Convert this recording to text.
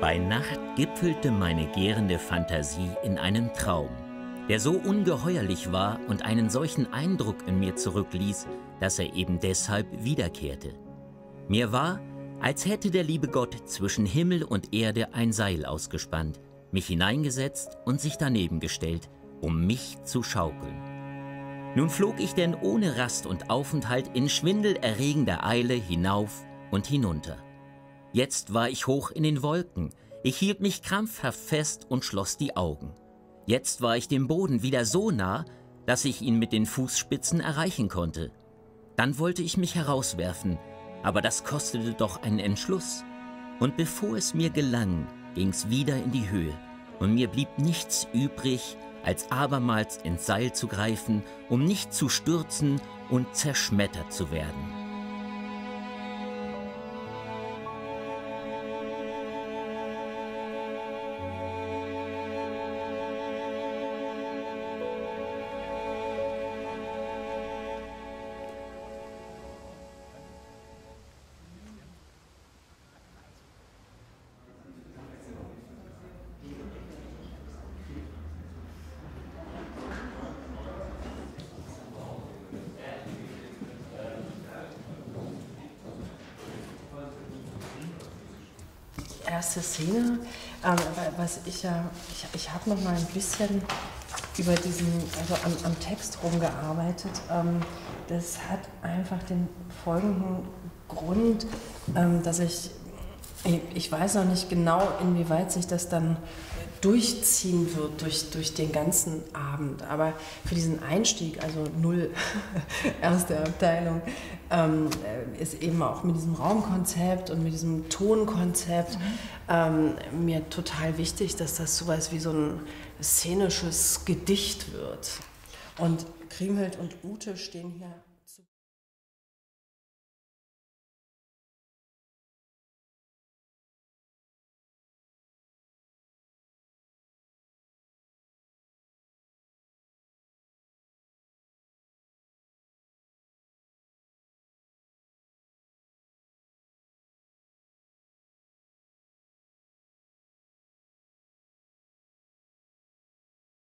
Bei Nacht gipfelte meine gärende Fantasie in einem Traum, der so ungeheuerlich war und einen solchen Eindruck in mir zurückließ, dass er eben deshalb wiederkehrte. Mir war, als hätte der liebe Gott zwischen Himmel und Erde ein Seil ausgespannt, mich hineingesetzt und sich daneben gestellt, um mich zu schaukeln. Nun flog ich denn ohne Rast und Aufenthalt in schwindelerregender Eile hinauf und hinunter. Jetzt war ich hoch in den Wolken, ich hielt mich krampfhaft fest und schloss die Augen. Jetzt war ich dem Boden wieder so nah, dass ich ihn mit den Fußspitzen erreichen konnte. Dann wollte ich mich herauswerfen, aber das kostete doch einen Entschluss. Und bevor es mir gelang, ging's wieder in die Höhe, und mir blieb nichts übrig, als abermals ins Seil zu greifen, um nicht zu stürzen und zerschmettert zu werden. Erste Szene, ähm, was ich ja, ich, ich habe noch mal ein bisschen über diesen, also am, am Text rumgearbeitet. Ähm, das hat einfach den folgenden Grund, ähm, dass ich, ich weiß noch nicht genau, inwieweit sich das dann durchziehen wird durch, durch den ganzen Abend. Aber für diesen Einstieg, also null erste Abteilung, ähm, ist eben auch mit diesem Raumkonzept und mit diesem Tonkonzept mhm. ähm, mir total wichtig, dass das sowas wie so ein szenisches Gedicht wird. Und Kriemhild und Ute stehen hier